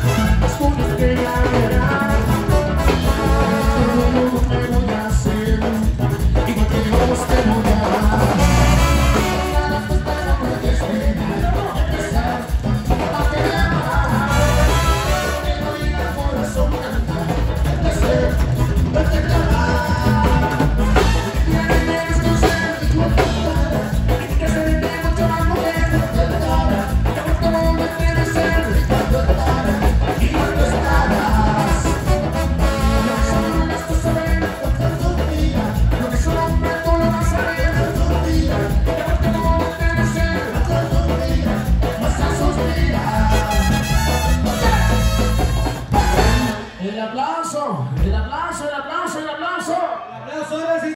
Thank El aplauso, el aplauso, el aplauso, el aplauso.